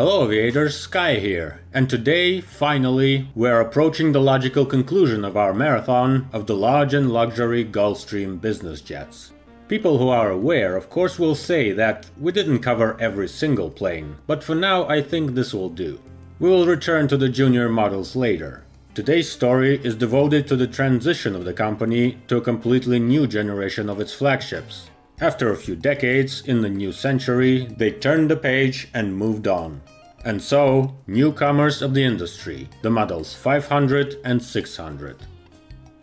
Hello aviators, Sky here, and today, finally, we're approaching the logical conclusion of our marathon of the large and luxury Gulfstream business jets. People who are aware, of course, will say that we didn't cover every single plane, but for now I think this will do. We will return to the junior models later. Today's story is devoted to the transition of the company to a completely new generation of its flagships. After a few decades in the new century, they turned the page and moved on. And so, newcomers of the industry, the models 500 and 600.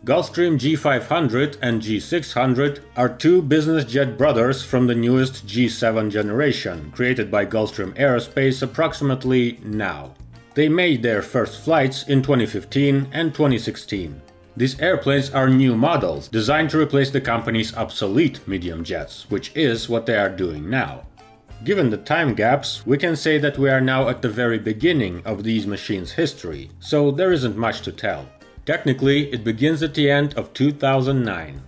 Gulfstream G500 and G600 are two business jet brothers from the newest G7 generation, created by Gulfstream Aerospace approximately now. They made their first flights in 2015 and 2016. These airplanes are new models, designed to replace the company's obsolete medium jets, which is what they are doing now. Given the time gaps, we can say that we are now at the very beginning of these machines' history, so there isn't much to tell. Technically, it begins at the end of 2009.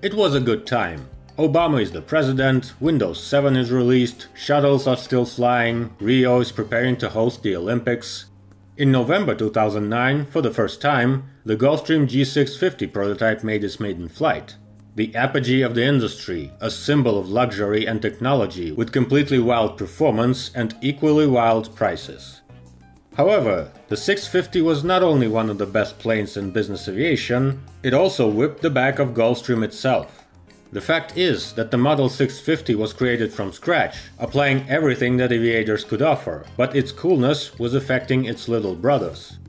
It was a good time. Obama is the president, Windows 7 is released, shuttles are still flying, Rio is preparing to host the Olympics. In November 2009, for the first time, the Gulfstream G650 prototype made its maiden flight the apogee of the industry, a symbol of luxury and technology with completely wild performance and equally wild prices. However, the 650 was not only one of the best planes in business aviation, it also whipped the back of Gulfstream itself. The fact is that the Model 650 was created from scratch, applying everything that aviators could offer, but its coolness was affecting its little brothers.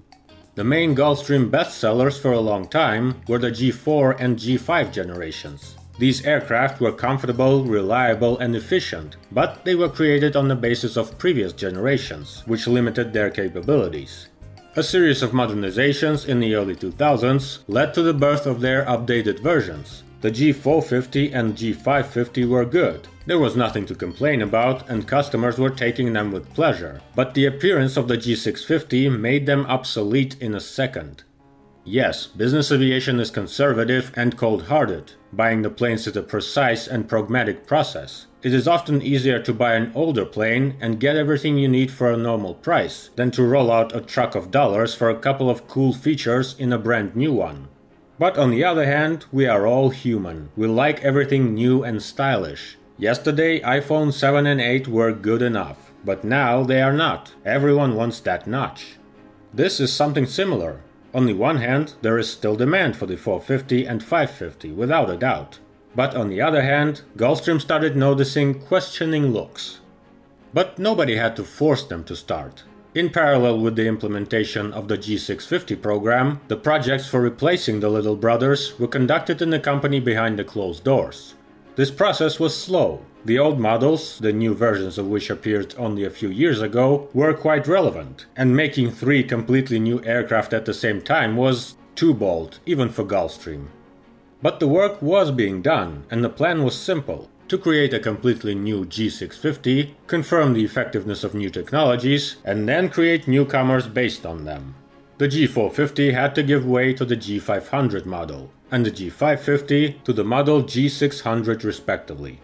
The main Gulfstream bestsellers for a long time were the G4 and G5 generations. These aircraft were comfortable, reliable, and efficient, but they were created on the basis of previous generations, which limited their capabilities. A series of modernizations in the early 2000s led to the birth of their updated versions, the G450 and G550 were good. There was nothing to complain about, and customers were taking them with pleasure. But the appearance of the G650 made them obsolete in a second. Yes, business aviation is conservative and cold hearted. Buying the planes is a precise and pragmatic process. It is often easier to buy an older plane and get everything you need for a normal price than to roll out a truck of dollars for a couple of cool features in a brand new one. But on the other hand, we are all human. We like everything new and stylish. Yesterday, iPhone 7 and 8 were good enough, but now they are not. Everyone wants that notch. This is something similar. On the one hand, there is still demand for the 450 and 550, without a doubt. But on the other hand, Gulfstream started noticing questioning looks. But nobody had to force them to start. In parallel with the implementation of the G650 program, the projects for replacing the Little Brothers were conducted in the company behind the closed doors. This process was slow. The old models, the new versions of which appeared only a few years ago, were quite relevant, and making three completely new aircraft at the same time was too bold, even for Gulfstream. But the work was being done, and the plan was simple to create a completely new G650, confirm the effectiveness of new technologies, and then create newcomers based on them. The G450 had to give way to the G500 model, and the G550 to the model G600 respectively.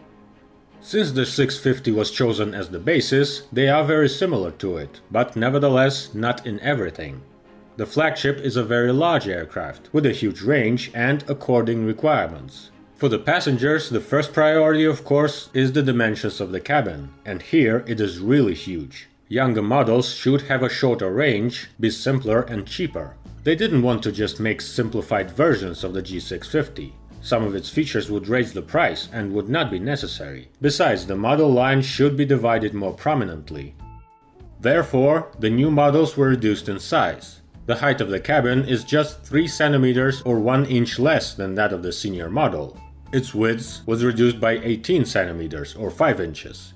Since the 650 was chosen as the basis, they are very similar to it, but nevertheless not in everything. The flagship is a very large aircraft, with a huge range and according requirements. For the passengers, the first priority, of course, is the dimensions of the cabin, and here it is really huge. Younger models should have a shorter range, be simpler and cheaper. They didn't want to just make simplified versions of the G650. Some of its features would raise the price and would not be necessary. Besides, the model line should be divided more prominently. Therefore, the new models were reduced in size. The height of the cabin is just 3 cm or 1 inch less than that of the senior model, its width was reduced by 18 centimeters or 5 inches.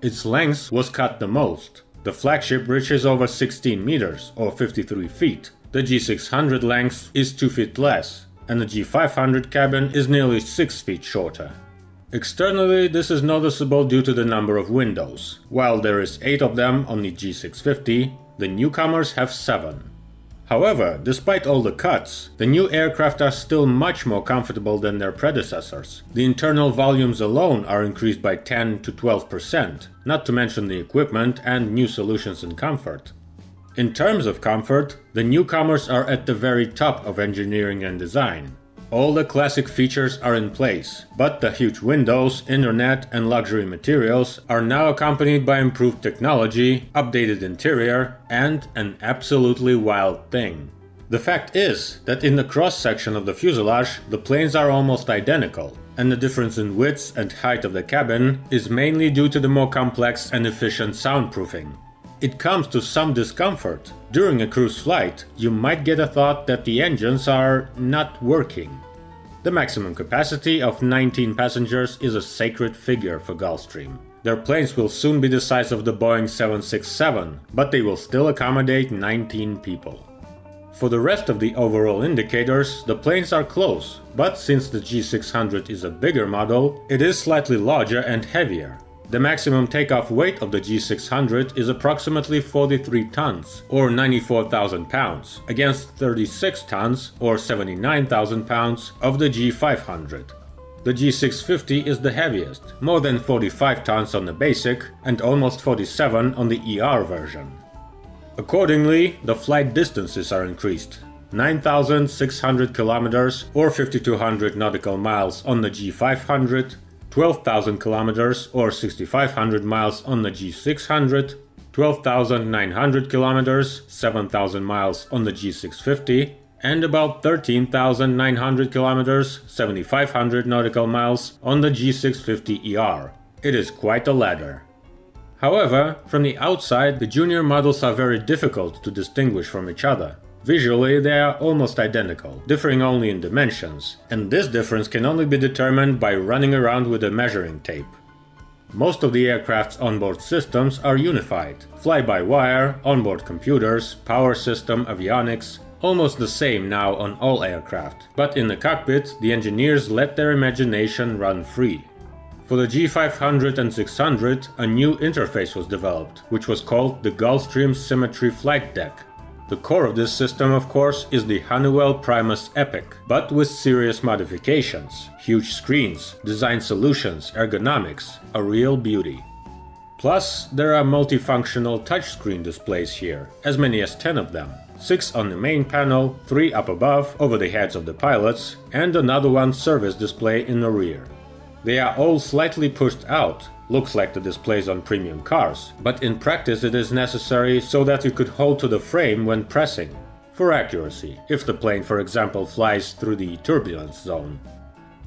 Its length was cut the most. The flagship reaches over 16 meters or 53 feet. The G600 length is 2 feet less, and the G500 cabin is nearly 6 feet shorter. Externally, this is noticeable due to the number of windows. While there is 8 of them on the G650, the newcomers have 7. However, despite all the cuts, the new aircraft are still much more comfortable than their predecessors. The internal volumes alone are increased by 10 to 12%, not to mention the equipment and new solutions in comfort. In terms of comfort, the newcomers are at the very top of engineering and design. All the classic features are in place, but the huge windows, internet, and luxury materials are now accompanied by improved technology, updated interior, and an absolutely wild thing. The fact is that in the cross section of the fuselage, the planes are almost identical, and the difference in width and height of the cabin is mainly due to the more complex and efficient soundproofing. It comes to some discomfort. During a cruise flight, you might get a thought that the engines are not working. The maximum capacity of 19 passengers is a sacred figure for Gulfstream. Their planes will soon be the size of the Boeing 767, but they will still accommodate 19 people. For the rest of the overall indicators, the planes are close, but since the G600 is a bigger model, it is slightly larger and heavier. The maximum takeoff weight of the G600 is approximately 43 tons, or 94,000 pounds, against 36 tons, or 79,000 pounds, of the G500. The G650 is the heaviest, more than 45 tons on the basic and almost 47 on the ER version. Accordingly, the flight distances are increased. 9,600 kilometers or 5200 nautical miles on the G500 12,000 kilometers or 6,500 miles on the G600, 12,900 kilometers, 7,000 miles on the G650, and about 13,900 kilometers, 7,500 nautical miles on the G650ER. It is quite a ladder. However, from the outside, the junior models are very difficult to distinguish from each other. Visually, they are almost identical, differing only in dimensions, and this difference can only be determined by running around with a measuring tape. Most of the aircraft's onboard systems are unified fly by wire, onboard computers, power system, avionics, almost the same now on all aircraft, but in the cockpit, the engineers let their imagination run free. For the G500 and 600, a new interface was developed, which was called the Gulfstream Symmetry Flight Deck, the core of this system, of course, is the Honeywell Primus Epic, but with serious modifications, huge screens, design solutions, ergonomics, a real beauty. Plus, there are multifunctional touchscreen displays here, as many as 10 of them. 6 on the main panel, 3 up above, over the heads of the pilots, and another one service display in the rear. They are all slightly pushed out, looks like the displays on premium cars, but in practice it is necessary so that you could hold to the frame when pressing, for accuracy, if the plane for example flies through the turbulence zone.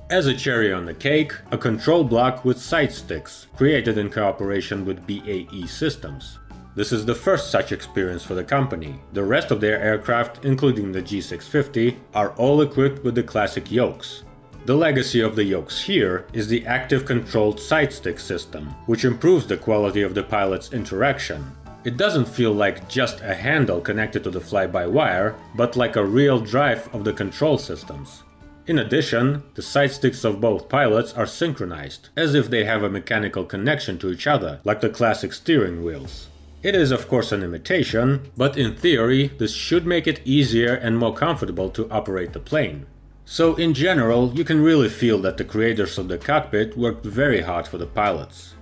As a cherry on the cake, a control block with side sticks, created in cooperation with BAE Systems. This is the first such experience for the company. The rest of their aircraft, including the G650, are all equipped with the classic yokes, the legacy of the yokes here is the active controlled side stick system, which improves the quality of the pilot's interaction. It doesn't feel like just a handle connected to the fly-by-wire, but like a real drive of the control systems. In addition, the side sticks of both pilots are synchronized, as if they have a mechanical connection to each other, like the classic steering wheels. It is of course an imitation, but in theory this should make it easier and more comfortable to operate the plane. So in general, you can really feel that the creators of the cockpit worked very hard for the pilots.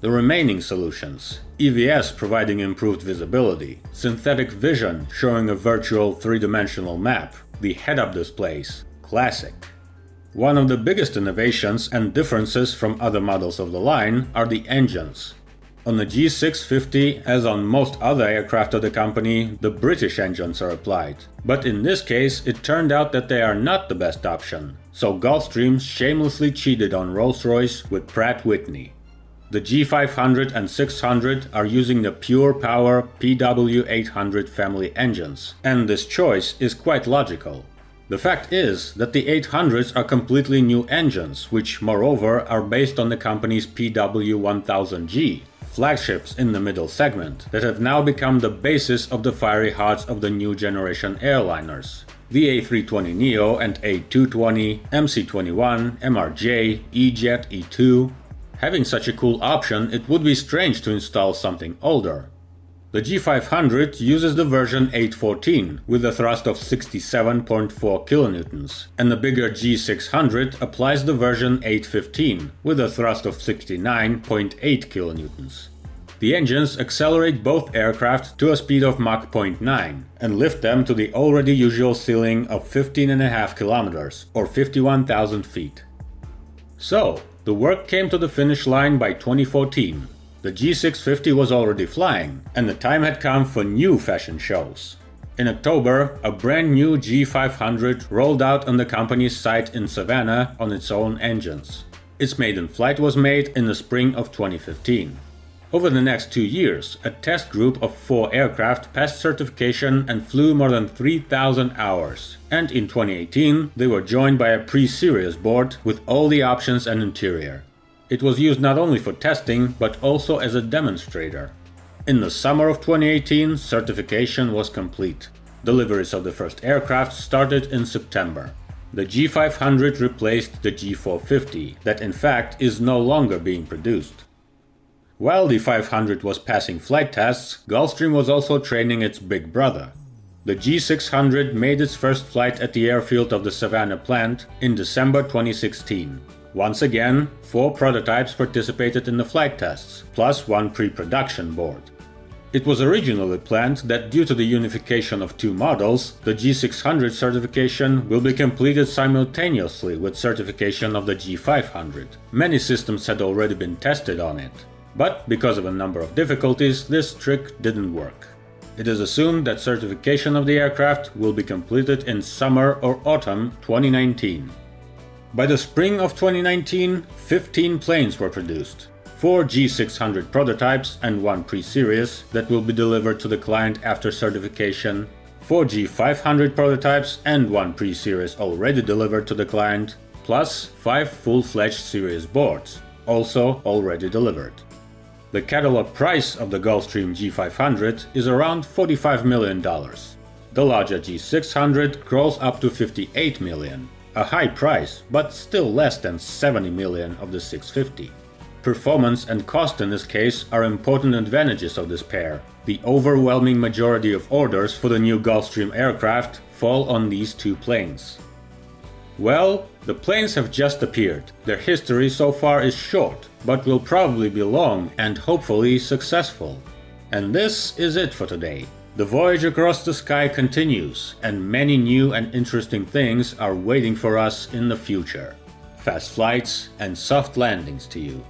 The remaining solutions EVS providing improved visibility, synthetic vision showing a virtual three dimensional map, the head up displays, classic. One of the biggest innovations and differences from other models of the line are the engines. On the G650, as on most other aircraft of the company, the British engines are applied. But in this case, it turned out that they are not the best option, so Gulfstream shamelessly cheated on Rolls-Royce with Pratt Whitney. The G500 and 600 are using the Pure Power PW800 family engines, and this choice is quite logical. The fact is that the 800s are completely new engines, which moreover are based on the company's PW1000G, flagships in the middle segment that have now become the basis of the fiery hearts of the new generation airliners. The A320neo and A220, MC21, MRJ, E-Jet, E2. Having such a cool option, it would be strange to install something older. The G500 uses the version 814 with a thrust of 67.4 kN, and the bigger G600 applies the version 815 with a thrust of 69.8 kN. The engines accelerate both aircraft to a speed of Mach 0.9 and lift them to the already usual ceiling of 15.5 kilometers or 51,000 feet. So, the work came to the finish line by 2014 the G650 was already flying, and the time had come for new fashion shows. In October, a brand new G500 rolled out on the company's site in Savannah on its own engines. Its maiden flight was made in the spring of 2015. Over the next two years, a test group of four aircraft passed certification and flew more than 3,000 hours. And in 2018, they were joined by a pre-series board with all the options and interior. It was used not only for testing, but also as a demonstrator. In the summer of 2018, certification was complete. Deliveries of the first aircraft started in September. The G500 replaced the G450, that in fact is no longer being produced. While the 500 was passing flight tests, Gulfstream was also training its big brother. The G600 made its first flight at the airfield of the Savannah plant in December 2016. Once again, four prototypes participated in the flight tests, plus one pre-production board. It was originally planned that due to the unification of two models, the G600 certification will be completed simultaneously with certification of the G500. Many systems had already been tested on it. But because of a number of difficulties, this trick didn't work. It is assumed that certification of the aircraft will be completed in summer or autumn 2019. By the spring of 2019, 15 planes were produced. 4 G600 prototypes and 1 pre-series that will be delivered to the client after certification, 4 G500 prototypes and 1 pre-series already delivered to the client, plus 5 full-fledged series boards, also already delivered. The catalog price of the Gulfstream G500 is around $45 million. The larger G600 crawls up to $58 million a high price, but still less than 70 million of the 650. Performance and cost in this case are important advantages of this pair. The overwhelming majority of orders for the new Gulfstream aircraft fall on these two planes. Well, the planes have just appeared. Their history so far is short, but will probably be long and hopefully successful. And this is it for today. The voyage across the sky continues, and many new and interesting things are waiting for us in the future. Fast flights and soft landings to you.